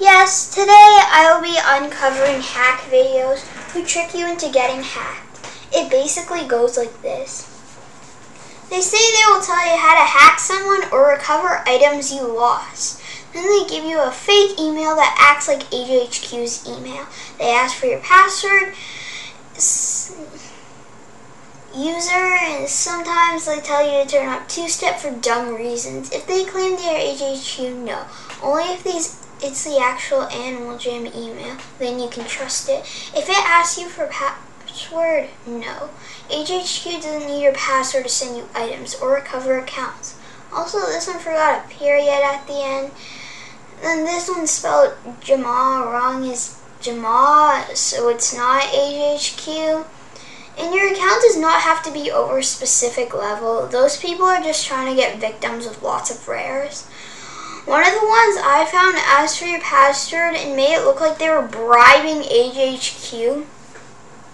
Yes, today I will be uncovering hack videos who trick you into getting hacked. It basically goes like this. They say they will tell you how to hack someone or recover items you lost. Then they give you a fake email that acts like AJHQ's email. They ask for your password, user, and sometimes they tell you to turn up two-step for dumb reasons. If they claim they are AJHQ, no. Only if these it's the actual Animal Jam email, then you can trust it. If it asks you for password, no. AJHQ doesn't need your password to send you items or recover accounts. Also, this one forgot a period at the end. Then this one spelled Jamal wrong is Jamal, so it's not AJHQ. And your account does not have to be over a specific level. Those people are just trying to get victims with lots of rares. One of the ones I found asked for your password and made it look like they were bribing AJHQ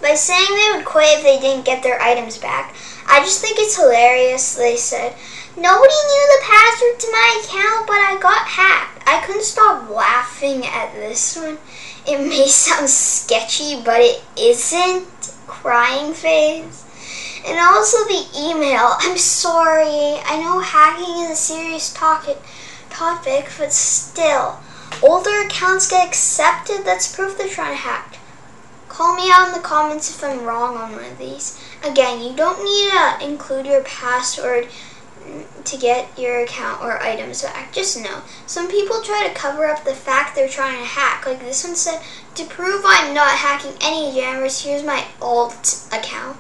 by saying they would quit if they didn't get their items back. I just think it's hilarious, they said. Nobody knew the password to my account, but I got hacked. I couldn't stop laughing at this one. It may sound sketchy, but it isn't. Crying face. And also the email. I'm sorry. I know hacking is a serious topic, topic, but still. Older accounts get accepted. That's proof they're trying to hack. Call me out in the comments if I'm wrong on one of these. Again, you don't need to include your password to get your account or items back. Just know, some people try to cover up the fact they're trying to hack. Like this one said, to prove I'm not hacking any jammers, here's my alt account.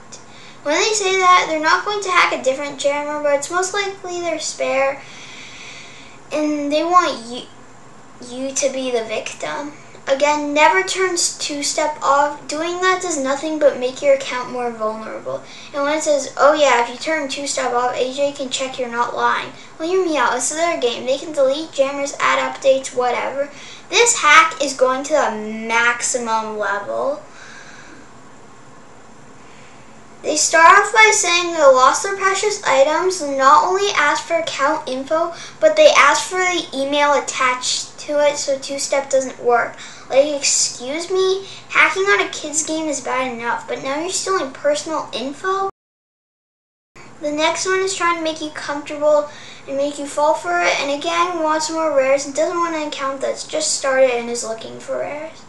When they say that, they're not going to hack a different jammer, but it's most likely their spare, and they want you, you to be the victim. Again, never turns two-step off. Doing that does nothing but make your account more vulnerable. And when it says, oh yeah, if you turn two-step off, AJ can check you're not lying. Well, hear me out. It's their game. They can delete jammers, add updates, whatever. This hack is going to the maximum level. They start off by saying they lost their precious items, and not only ask for account info, but they ask for the email attached to it so two-step doesn't work. Like, excuse me, hacking on a kid's game is bad enough, but now you're stealing personal info? The next one is trying to make you comfortable and make you fall for it, and again wants more rares and doesn't want an account that's just started and is looking for rares.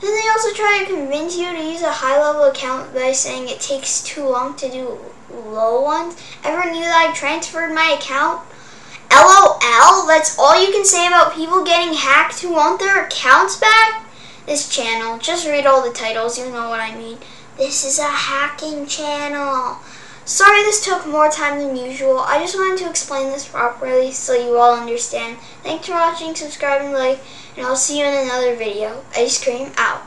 Then they also try to convince you to use a high-level account by saying it takes too long to do low ones. Ever knew that I transferred my account? LOL, that's all you can say about people getting hacked who want their accounts back? This channel, just read all the titles, you know what I mean. This is a hacking channel. Sorry this took more time than usual. I just wanted to explain this properly so you all understand. Thanks for watching, subscribe, and like, and I'll see you in another video. Ice cream out.